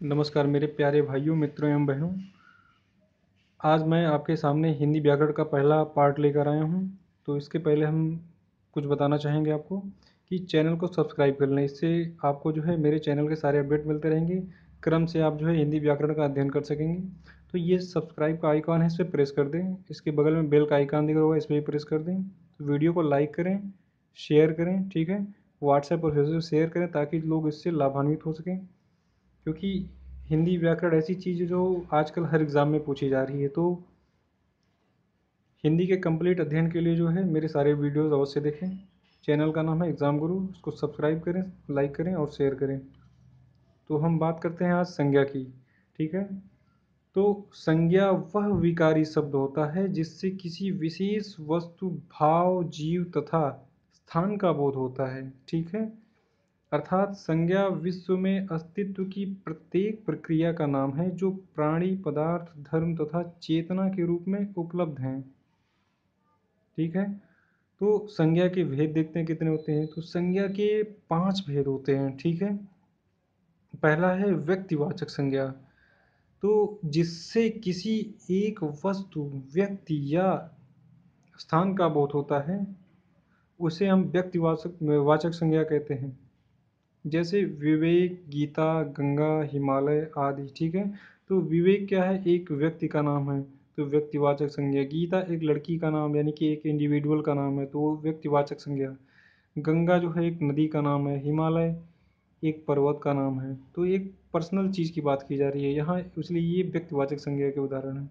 नमस्कार मेरे प्यारे भाइयों, मित्रों एवं बहनों। आज मैं आपके सामने हिंदी व्याकरण का पहला पार्ट लेकर आया हूँ। तो इसके पहले हम कुछ बताना चाहेंगे आपको कि चैनल को सब्सक्राइब कर लें। इससे आपको जो है मेरे चैनल के सारे अपडेट मिलते रहेंगे। क्रम से आप जो है हिंदी व्याकरण का अध्ययन कर सकेंगे। तो ये सब्सक्राइब का आइकॉन है, इस पर प्रेस कर दें। इसके बगल में बेल का आइकॉन दिख रहा होगा, इस पर भी प्रेस कर दें। तो वीडियो को लाइक करें, शेयर करें, ठीक है? व्हाट्सएप और फेसबुक शेयर करें ताकि लोग इससे लाभान्वित हो सकें। क्योंकि हिंदी व्याकरण ऐसी चीज़ है जो आजकल हर एग्ज़ाम में पूछी जा रही है तो हिंदी के कंप्लीट अध्ययन के लिए जो है मेरे सारे वीडियोस अवश्य देखें। चैनल का नाम है एग्ज़ाम गुरु, उसको सब्सक्राइब करें, लाइक करें और शेयर करें। तो हम बात करते हैं आज संज्ञा की, ठीक है? तो संज्ञा वह विकारी शब्द होता है जिससे किसी विशेष वस्तु, भाव, जीव तथा स्थान का बोध होता है, ठीक है? अर्थात संज्ञा विश्व में अस्तित्व की प्रत्येक प्रक्रिया का नाम है, जो प्राणी, पदार्थ, धर्म तथा चेतना के रूप में उपलब्ध हैं। ठीक है? तो संज्ञा के भेद देखते हैं कितने होते हैं। तो संज्ञा के पाँच भेद होते हैं, ठीक है? पहला है व्यक्तिवाचक संज्ञा। तो जिससे किसी एक वस्तु, व्यक्ति या स्थान का बोध होता है, उसे हम व्यक्तिवाचक वाचक संज्ञा कहते हैं। जैसे विवेक, गीता, गंगा, हिमालय आदि, ठीक है? तो विवेक क्या है? एक व्यक्ति का नाम है। तो व्यक्तिवाचक संज्ञा। गीता एक लड़की का नाम, यानी कि एक इंडिविजुअल का नाम है तो वो व्यक्तिवाचक संज्ञा। गंगा जो है, एक नदी का नाम है। हिमालय एक पर्वत का नाम है। तो एक पर्सनल चीज़ की बात की जा रही है। यहाँ इसलिए ये व्यक्तिवाचक संज्ञा के उदाहरण हैं।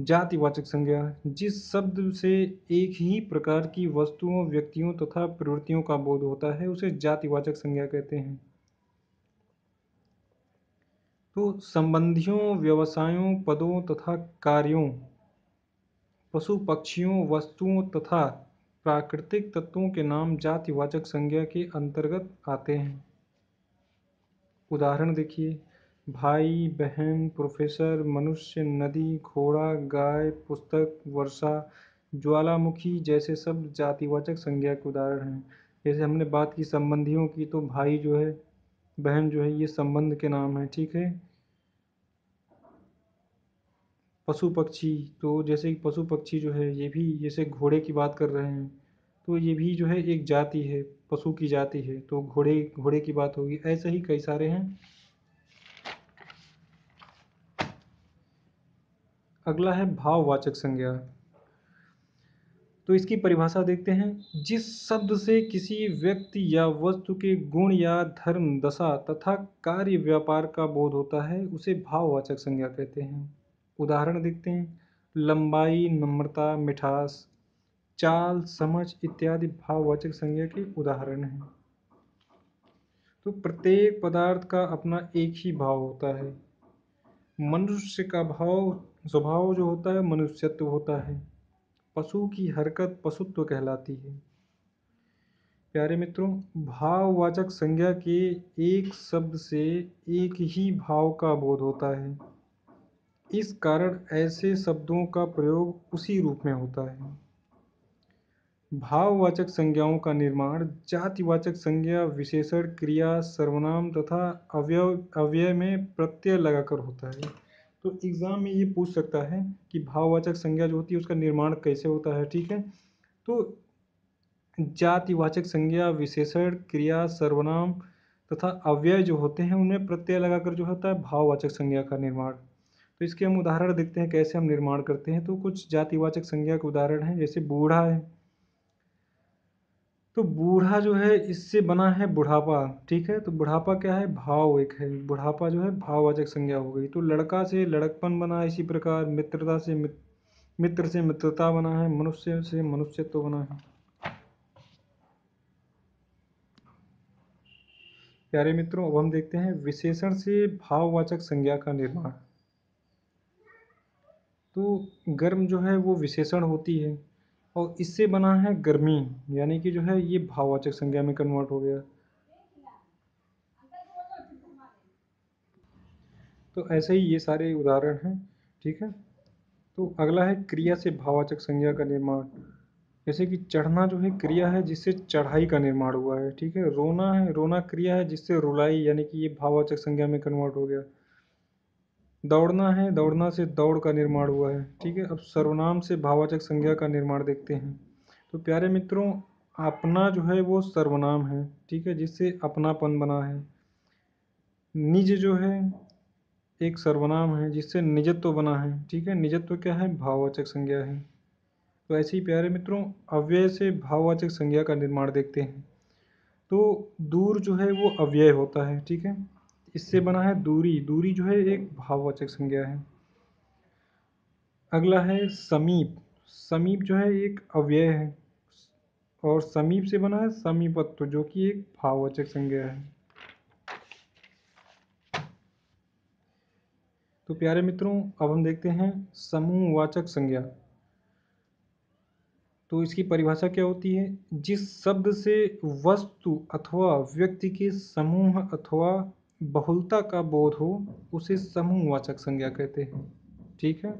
जातिवाचक संज्ञा। जिस शब्द से एक ही प्रकार की वस्तुओं, व्यक्तियों तथा प्रवृत्तियों का बोध होता है, उसे जातिवाचक संज्ञा कहते हैं। तो संबंधियों, व्यवसायों, पदों तथा कार्यों, पशु पक्षियों, वस्तुओं तथा प्राकृतिक तत्वों के नाम जातिवाचक संज्ञा के अंतर्गत आते हैं। उदाहरण देखिए। भाई, बहन, प्रोफेसर, मनुष्य, नदी, घोड़ा, गाय, पुस्तक, वर्षा, ज्वालामुखी जैसे शब्द जातिवाचक संज्ञा के उदाहरण हैं। जैसे हमने बात की संबंधियों की तो भाई जो है, बहन जो है, ये संबंध के नाम है, ठीक है? पशु पक्षी तो जैसे पशु पक्षी जो है, ये भी जैसे घोड़े की बात कर रहे हैं तो ये भी जो है, एक जाति है, पशु की जाति है तो घोड़े घोड़े की बात होगी। ऐसे ही कई सारे हैं। अगला है भाववाचक संज्ञा। तो इसकी परिभाषा देखते हैं। जिस शब्द से किसी व्यक्ति या वस्तु के गुण या धर्म, दशा तथा कार्य व्यापार का बोध होता है, उसे भाववाचक संज्ञा कहते हैं। उदाहरण देखते हैं। लंबाई, नम्रता, मिठास, चाल, समझ इत्यादि भाववाचक संज्ञा के उदाहरण हैं। तो प्रत्येक पदार्थ का अपना एक ही भाव होता है। मनुष्य का भाव स्वभाव जो होता है, मनुष्यत्व होता है। पशु की हरकत पशुत्व कहलाती है। प्यारे मित्रों, भाववाचक संज्ञा के एक शब्द से एक ही भाव का बोध होता है। इस कारण ऐसे शब्दों का प्रयोग उसी रूप में होता है। भाववाचक संज्ञाओं का निर्माण, जातिवाचक संज्ञा विशेषण, क्रिया, सर्वनाम तथा अवयव, अव्यय में प्रत्यय लगाकर होता है। तो एग्ज़ाम में ये पूछ सकता है कि भाववाचक संज्ञा जो होती है, उसका निर्माण कैसे होता है, ठीक है? तो जातिवाचक संज्ञा, विशेषण, क्रिया, सर्वनाम तथा अव्यय जो होते हैं, उनमें प्रत्यय लगाकर जो होता है, भाववाचक संज्ञा का निर्माण। तो इसके हम उदाहरण देखते हैं, कैसे हम निर्माण करते हैं। तो कुछ जातिवाचक संज्ञा के उदाहरण हैं, जैसे बूढ़ा है। तो बूढ़ा जो है इससे बना है बुढ़ापा ठीक है? तो बुढ़ापा क्या है? भाव एक है। बुढ़ापा जो है भाववाचक संज्ञा हो गई। तो लड़का से लड़कपन बना इसी प्रकार मित्रता से मित, मित्र से मित्रता बना है मनुष्य से मनुष्यत्व तो बना है। प्यारे मित्रों अब हम देखते हैं विशेषण से भाववाचक संज्ञा का निर्माण। तो गर्म जो है वो विशेषण होती है। और इससे बना है गर्मी, यानी कि जो है ये भाववाचक संज्ञा में कन्वर्ट हो गया। तो ऐसे ही ये सारे उदाहरण हैं, ठीक है? तो अगला है क्रिया से भाववाचक संज्ञा का निर्माण। जैसे कि चढ़ना जो है क्रिया है जिससे चढ़ाई का निर्माण हुआ है, ठीक है? रोना है, रोना क्रिया है जिससे रुलाई, यानी कि ये भाववाचक संज्ञा में कन्वर्ट हो गया। दौड़ना है, दौड़ना से दौड़ का निर्माण हुआ है, ठीक है? अब सर्वनाम से भाववाचक संज्ञा का निर्माण देखते हैं। तो प्यारे मित्रों, अपना जो है वो सर्वनाम है, ठीक है? जिससे अपनापन बना है। निज जो है, एक सर्वनाम है, जिससे निजत्व बना है, ठीक है? निजत्व क्या है? भाववाचक संज्ञा है। तो ऐसे ही प्यारे मित्रों, अव्यय से भाववाचक संज्ञा का निर्माण देखते हैं। तो दूर जो है वो अव्यय होता है, ठीक है? इससे बना है दूरी। दूरी जो है एक भाववाचक संज्ञा है। अगला है समीप। समीप जो है एक अव्यय है। और समीप से बना है समीपत्व, जो कि एक भाववाचक संज्ञा है। तो प्यारे मित्रों, अब हम देखते हैं समूहवाचक संज्ञा। तो इसकी परिभाषा क्या होती है? जिस शब्द से वस्तु अथवा व्यक्ति के समूह अथवा बहुलता का बोध हो, उसे समूहवाचक संज्ञा कहते हैं। ठीक है?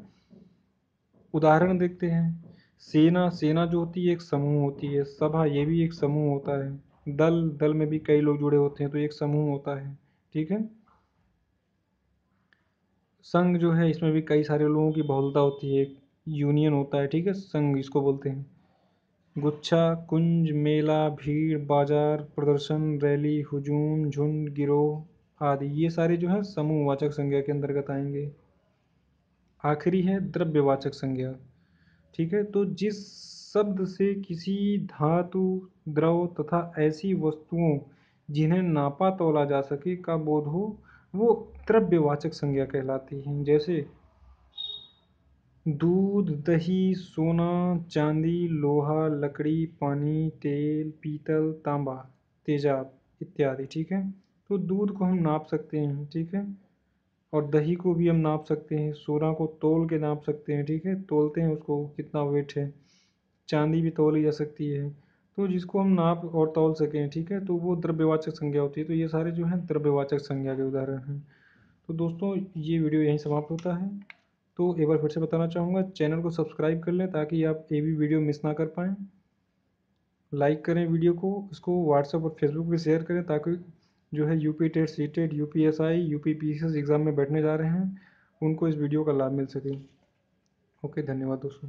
उदाहरण देखते हैं। सेना सेना जो होती है, एक समूह होती है। सभा, ये भी एक समूह होता है। दल दल में भी कई लोग जुड़े होते हैं तो एक समूह होता है। ठीक है? संघ जो है, इसमें भी कई सारे लोगों की बहुलता होती है। यूनियन होता है, ठीक है? संघ इसको बोलते हैं। गुच्छा, कुंज, मेला, भीड़, बाज़ार, प्रदर्शन, रैली, हुजूम, झुंड, गिरोह आदि, ये सारे जो है समूहवाचक संज्ञा के अंतर्गत आएँगे। आखिरी है द्रव्यवाचक संज्ञा। ठीक है तो जिस शब्द से किसी धातु, द्रव तथा ऐसी वस्तुओं जिन्हें नापा तोला जा सके का बोध हो, वो द्रव्यवाचक संज्ञा कहलाती हैं। जैसे दूध, दही, सोना, चांदी, लोहा, लकड़ी, पानी, तेल, पीतल, तांबा, तेजाब इत्यादि। ठीक है तो दूध को हम नाप सकते हैं, ठीक है? और दही को भी हम नाप सकते हैं सोना को तोल के नाप सकते हैं, ठीक है? तोलते हैं उसको, कितना वेट है। चांदी भी तोली जा सकती है। तो जिसको हम नाप और तोल सकें, ठीक है? तो वो द्रव्यवाचक संज्ञा होती है। तो ये सारे जो हैं, द्रव्यवाचक संज्ञा के उदाहरण हैं। तो दोस्तों, ये वीडियो यहीं समाप्त होता है। तो एक बार फिर से बताना चाहूँगा, चैनल को सब्सक्राइब कर लें ताकि आप ये भी वीडियो मिस ना कर पाएँ। लाइक करें वीडियो को, इसको व्हाट्सएप और फेसबुक पर शेयर करें ताकि जो है U P TET C TET U P S I U P P S exam में बैठने जा रहे हैं। उनको इस वीडियो का लाभ मिल सके। ओके धन्यवाद दोस्तों।